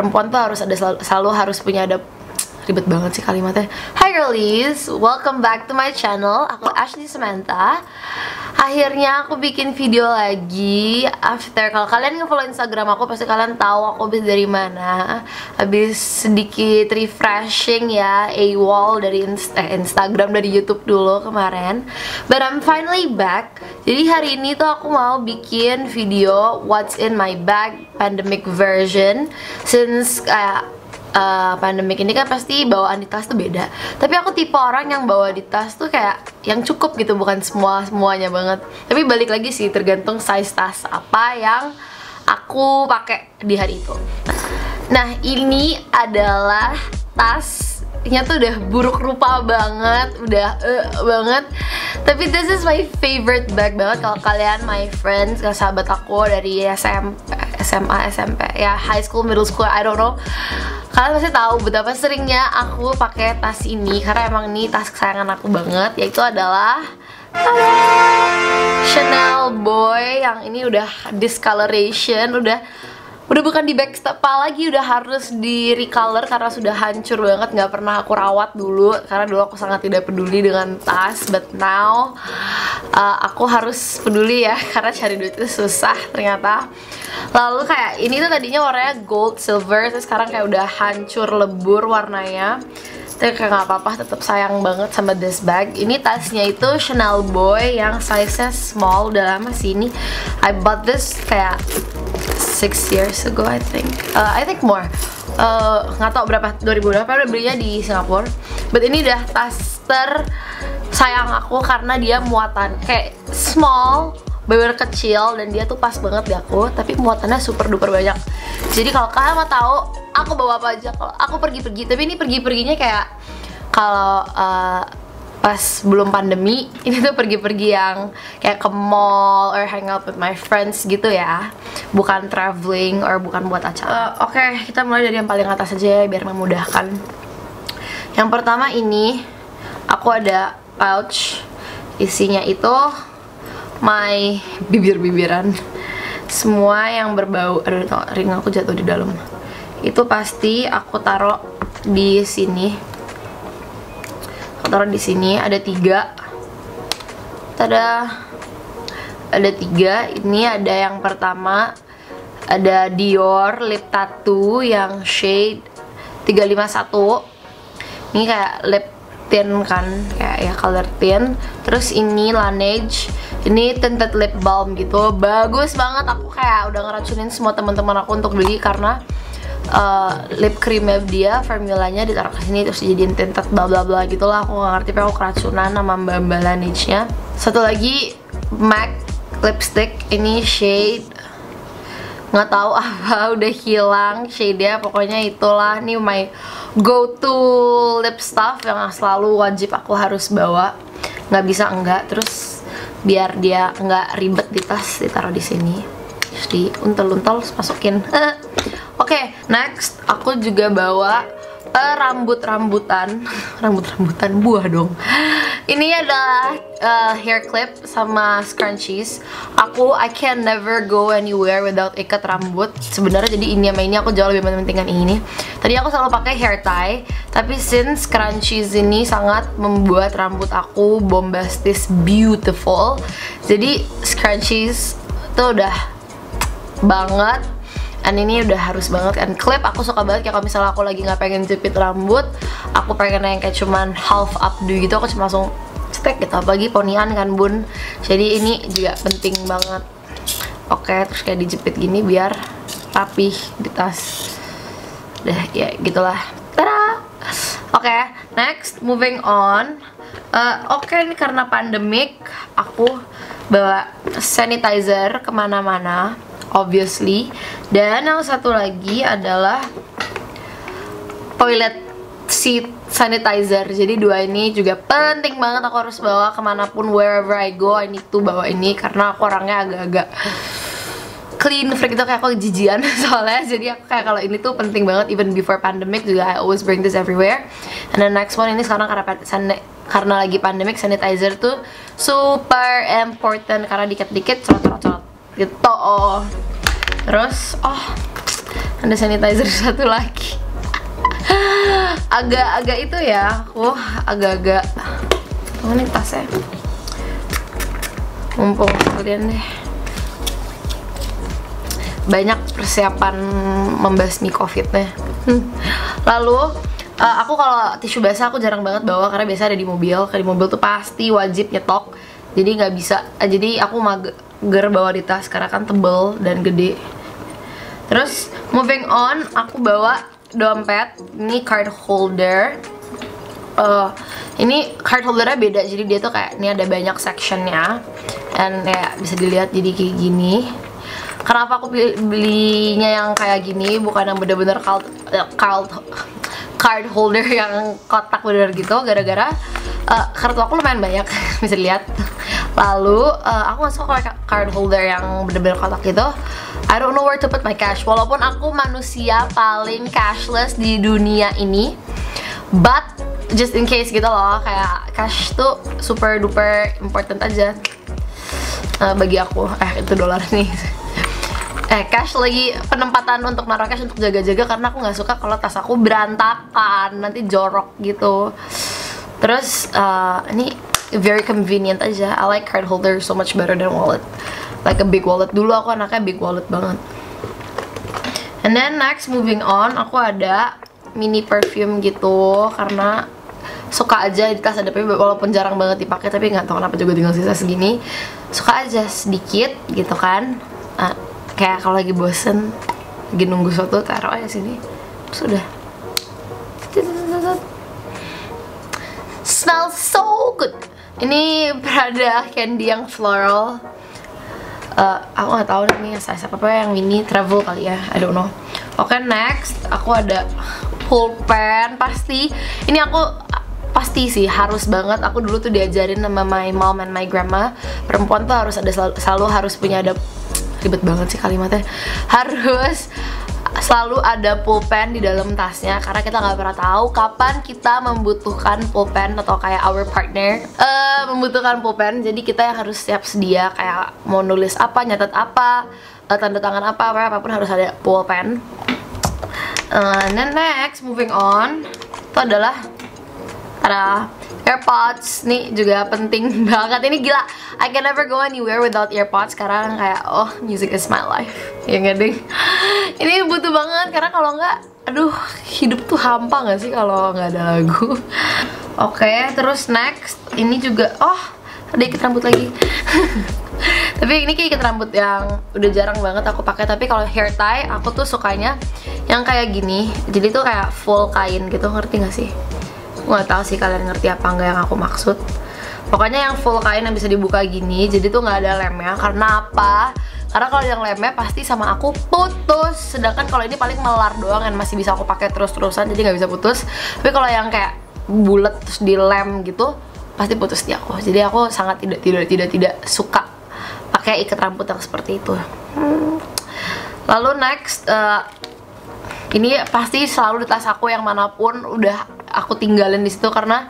perempuan tuh harus ada selalu, selalu harus punya ada ribet banget sih kalimatnya. Hi girlies, welcome back to my channel. Aku Ashley Samantha. Akhirnya aku bikin video lagi After, kalau kalian nge-follow Instagram aku Pasti kalian tahu aku habis dari mana. Habis sedikit refreshing ya A-wall dari inst eh, Instagram, dari Youtube dulu kemarin. But I'm finally back Jadi hari ini tuh aku mau bikin video What's in my bag pandemic version. Since kayak uh, pandemik ini kan pasti bawaan di tas tuh beda. Tapi aku tipe orang yang bawa di tas tuh kayak yang cukup gitu bukan semua semuanya banget. Tapi balik lagi sih tergantung size tas apa yang aku pakai di hari itu. Nah ini adalah tasnya tuh udah buruk rupa banget udah uh, banget tapi this is my favorite bag banget kalau kalian my friends kalau sahabat aku dari SM, SMA SMP ya high school middle school I don't know kalian pasti tahu betapa seringnya aku pakai tas ini karena emang ini tas kesayangan aku banget yaitu adalah! Chanel Boy yang ini udah discoloration udah udah bukan di back spa lagi udah harus di recolor karena sudah hancur banget nggak pernah aku rawat dulu. Karena dulu aku sangat tidak peduli dengan tas but now uh, aku harus peduli ya karena cari duit itu susah ternyata. Lalu kayak ini tuh tadinya warnanya gold silver terus sekarang kayak udah hancur lebur warnanya. Tapi kayak nggak apa-apa tetap sayang banget sama this bag. Ini tasnya itu Chanel Boy yang size nya small udah lama sih ini. I bought this kayak six years ago I think. Uh, I think more. Uh, nggak tau berapa 2000 berapa udah belinya di Singapura. But ini udah tas ter sayang aku karena dia muatan. Kayak small bener kecil dan dia tuh pas banget di aku tapi muatannya super duper banyak. Jadi kalau kalian mau tahu aku bawa apa aja. Kalau aku pergi-pergi tapi ini pergi-perginya kayak kalau uh, pas belum pandemi ini tuh pergi-pergi yang kayak ke mall or hang out with my friends gitu ya. Bukan traveling or bukan buat acara. Uh, oke okay, kita mulai dari yang paling atas aja ya biar memudahkan. Yang pertama ini aku ada pouch. Isinya itu my bibir-bibiran. Semua yang berbau aduh ring aku jatuh di dalam. Itu pasti aku taruh di sini taruh di sini ada tiga. Ada ada tiga. Ini ada yang pertama ada Dior lip tattoo yang shade 351 ini kayak lip tint kan kayak ya color tint. Terus ini Laneige. Ini tinted lip balm gitu. Bagus banget. Aku kayak udah ngeracunin semua teman-teman aku untuk beli karena uh, lip creamnya dia formulanya ditaruh ke sini terus dijadiin tinted bla bla bla gitulah. Aku gak ngerti tapi aku keracunan sama mbak mbak nya satu lagi MAC lipstick. Ini shade nggak tahu apa udah hilang shade nya pokoknya itulah nih my go to lip stuff yang selalu wajib aku harus bawa. Nggak bisa enggak terus biar dia nggak ribet di tas ditaruh di sini. Terus diuntel-untel masukin. Oke, okay, next. Aku juga bawa uh, rambut-rambutan. Rambut-rambutan buah dong. Ini adalah uh, hair clip sama scrunchies. Aku, I can never go anywhere without ikat rambut. Sebenarnya jadi ini sama ini aku jauh lebih mementingkan ini. Tadi aku selalu pakai hair tie Tapi since scrunchies ini sangat membuat rambut aku bombastis beautiful Jadi scrunchies tuh udah banget and ini udah harus banget. Kan clip aku suka banget kayak kalau misalnya aku lagi nggak pengen jepit rambut aku pengen yang kayak cuman half updo gitu aku cuma langsung stek gitu. Apalagi ponian kan bun. Jadi ini juga penting banget. Oke terus kayak dijepit gini biar rapih di tas. Deh ya gitulah. Tada! oke okay, next moving on. Uh, oke okay, ini karena pandemik aku bawa sanitizer ke mana-mana obviously. Dan yang satu lagi adalah toilet seat sanitizer. Jadi dua ini juga penting banget. Aku harus bawa ke mana pun wherever I go I need to bawa ini. Karena aku orangnya agak-agak clean freak itu kayak aku jijian soalnya. Jadi aku kayak kalau ini tuh penting banget. Even before pandemic juga I always bring this everywhere. And then next one ini sekarang karena karena lagi pandemic sanitizer tuh super important. Karena dikit-dikit gitu oh. Terus oh ada sanitizer satu lagi. Agak-agak itu ya aku agak-agak oh ini tasnya mumpung kalian deh. Banyak persiapan membasmi covidnya. Lalu uh, aku kalau tisu basah aku jarang banget bawa karena biasa ada di mobil. Karena di mobil tuh pasti wajib nyetok. Jadi nggak bisa uh, jadi aku mager bawa di tas karena kan tebel dan gede. Terus moving on aku bawa dompet. Ini card holder. Uh, ini card holdernya beda jadi dia tuh kayak ini ada banyak sectionnya. Dan kayak bisa dilihat jadi kayak gini. Kenapa aku belinya yang kayak gini bukan yang bener-bener card, card card holder yang kotak bener gitu gara-gara uh, kartu aku lumayan banyak bisa dilihat lalu uh, aku nggak suka card holder yang bener-bener kotak gitu I don't know where to put my cash. Walaupun aku manusia paling cashless di dunia ini. But just in case gitu loh kayak cash tuh super duper important aja. Uh, bagi aku. Eh itu dolar nih. Eh cash lagi penempatan untuk naruh cash untuk jaga-jaga karena aku nggak suka kalau tas aku berantakan nanti jorok gitu. Terus uh, ini very convenient aja. I like card holder so much better than wallet. Like a big wallet. Dulu aku anaknya big wallet banget. And then next moving on aku ada mini perfume gitu. Karena suka aja di tas ada walaupun jarang banget dipakai tapi nggak tahu kenapa juga tinggal sisa segini. Suka aja sedikit gitu kan. Uh, kayak kalau lagi bosen lagi nunggu sesuatu taruh aja sini. Sudah smell so good ini Prada candy yang floral. Uh, aku nggak tahu nih size apa apa yang mini travel kali ya I don't know. Oke okay, next aku ada pulpen pasti. Ini aku pasti sih harus banget. Aku dulu tuh diajarin sama my mom and my grandma. Perempuan tuh harus ada selalu, selalu harus punya ada ribet banget sih kalimatnya. Harus selalu ada pulpen di dalam tasnya karena kita nggak pernah tahu kapan kita membutuhkan pulpen atau kayak our partner. Uh, membutuhkan pulpen jadi kita yang harus siap sedia kayak mau nulis apa nyatet apa uh, tanda tangan apa apa apa pun harus ada pulpen. Uh, and then next moving on itu adalah ada AirPods. Nih juga penting banget. Ini gila. I can never go anywhere without AirPods. Karena kayak oh music is my life. Ya nggak deh ini butuh banget karena kalau nggak aduh hidup tuh hampa nggak sih kalau nggak ada lagu? Oke okay, terus next. Ini juga oh ada ikat rambut lagi. Tapi ini kayak ikat rambut yang udah jarang banget aku pakai. Tapi kalau hair tie aku tuh sukanya yang kayak gini. Jadi tuh kayak full kain gitu. Ngerti gak sih nggak tahu sih kalian ngerti apa enggak yang aku maksud. Pokoknya yang full kain yang bisa dibuka gini jadi tuh nggak ada lemnya. Karena apa? Karena kalau yang lemnya pasti sama aku putus. Sedangkan kalau ini paling melar doang dan masih bisa aku pakai terus-terusan jadi nggak bisa putus. Tapi kalau yang kayak bulat terus di lem gitu pasti putus di aku. Jadi aku sangat tidak tidak tidak tidak suka pakai ikat rambut yang seperti itu. Lalu next uh, ini pasti selalu di tas aku yang mana pun udah aku tinggalin di situ karena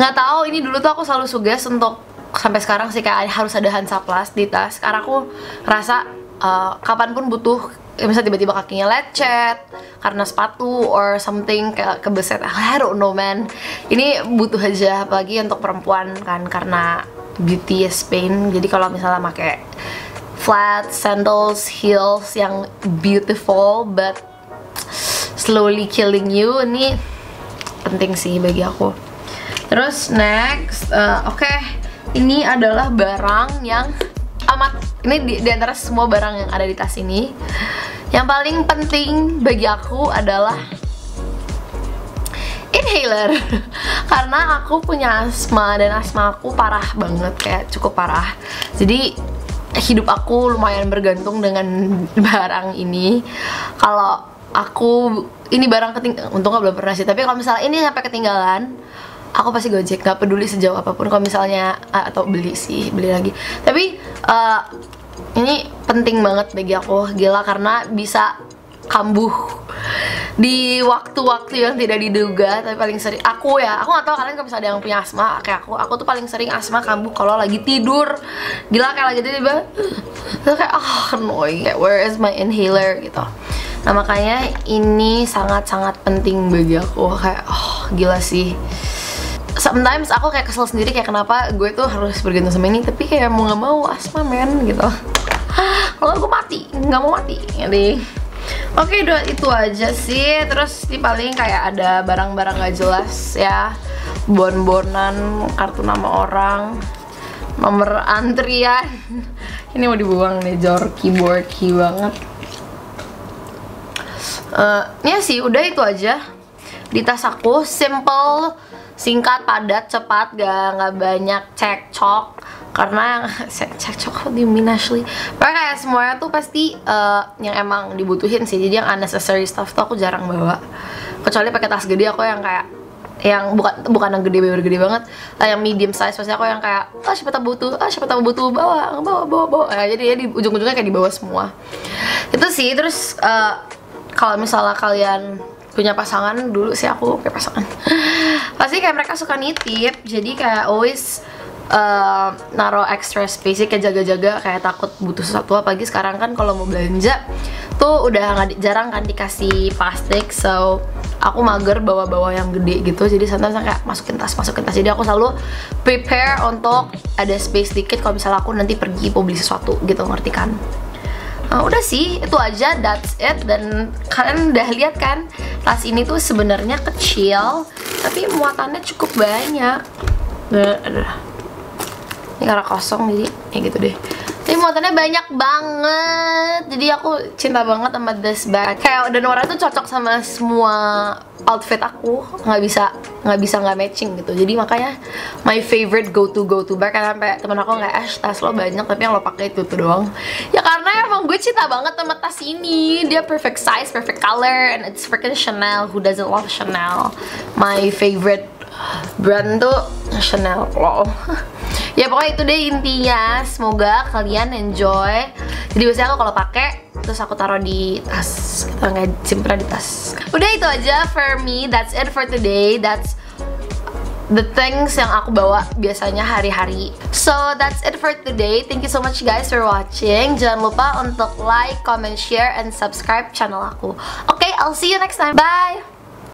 nggak tahu ini dulu tuh aku selalu suges untuk sampai sekarang sih kayak harus ada Hansaplas di tas. Karena aku rasa uh, kapan pun butuh ya misalnya tiba-tiba kakinya lecet karena sepatu or something kayak kebeset I don't know man. Ini butuh aja apalagi untuk perempuan kan karena beauty is pain. Jadi kalau misalnya pakai flat sandals heels yang beautiful but slowly killing you ini penting sih bagi aku. Terus next uh, oke okay. ini adalah barang yang amat ini di, di antara semua barang yang ada di tas ini. Yang paling penting bagi aku adalah inhaler. Karena aku punya asma dan asma aku parah banget kayak cukup parah. Jadi hidup aku lumayan bergantung dengan barang ini. Kalau aku ini barang ketinggalan untung belum pernah sih tapi kalau misalnya ini sampai ketinggalan aku pasti gojek nggak peduli sejauh apa pun. Kalau misalnya atau beli sih beli lagi. Tapi uh, ini penting banget bagi aku gila karena bisa kambuh di waktu-waktu yang tidak diduga tapi paling sering aku ya aku nggak tahu kalian kalau misalnya ada yang punya asma kayak aku aku tuh paling sering asma kambuh kalau lagi tidur. Gila kayak lagi tiba-tiba kayak ah oh, annoying where is my inhaler? gitu Nah makanya ini sangat-sangat penting bagi aku. Kayak oh gila sih. Sometimes aku kayak kesel sendiri kayak kenapa gue tuh harus bergantung sama ini Tapi kayak mau gak mau asma men gitu. Kalau gue mati, nggak mau mati Jadi Oke udah itu aja sih. Terus di paling kayak ada barang-barang gak jelas ya. Bon-bonan, kartu nama orang Nomor antrian. Ini mau dibuang nih, jorky borky banget uh, ya sih udah itu aja. Di tas aku simple singkat padat cepat gak nggak banyak cekcok. Karena yang cekcok mean Ashley? Pokoknya kayak semuanya tuh pasti uh, yang emang dibutuhin sih. Jadi yang unnecessary stuff tuh aku jarang bawa. Kecuali pakai tas gede aku yang kayak yang bukan bukan yang gede gede banget. Lah yang medium size pasti aku yang kayak ah siapa tahu butuh ah siapa tahu butuh bawa bawa bawa bawa. Ya, jadi ya di ujung-ujungnya kayak dibawa semua. Itu sih terus uh, kalau misalnya kalian punya pasangan dulu sih aku punya pasangan. Pasti kayak mereka suka nitip jadi kayak always uh, naruh extra space kayak jaga-jaga kayak takut butuh sesuatu. Apalagi sekarang kan kalau mau belanja tuh udah nggak jarang kan dikasih plastik so aku mager bawa-bawa yang gede gitu. Jadi santai kayak masukin tas masukin tas. Jadi aku selalu prepare untuk ada space dikit kalau misalnya aku nanti pergi mau beli sesuatu gitu ngerti kan uh, udah sih itu aja that's it. Dan kalian udah lihat kan tas ini tuh sebenarnya kecil tapi muatannya cukup banyak. Ini karena kosong jadi ya gitu deh muatannya banyak banget. Jadi aku cinta banget sama this bag. Kayak dan warna tuh cocok sama semua outfit aku. Nggak bisa nggak bisa nggak matching gitu. Jadi makanya my favorite go to go to bag. Karena sampai temen aku nggak Ash tas lo banyak tapi yang lo pakai itu tuh doang. Ya karena emang gue cinta banget sama tas ini. Dia perfect size perfect color and it's freaking Chanel. Who doesn't love Chanel? My favorite brand tuh Chanel lol. Ya pokoknya itu deh intinya. Semoga kalian enjoy. Jadi biasanya aku kalau pakai terus aku taruh di tas. Kita nggak simpen di tas. Udah itu aja for me. That's it for today. That's the things yang aku bawa biasanya hari-hari. So that's it for today. Thank you so much guys for watching. Jangan lupa untuk like, comment, share, and subscribe channel aku. Oke, okay, I'll see you next time. Bye!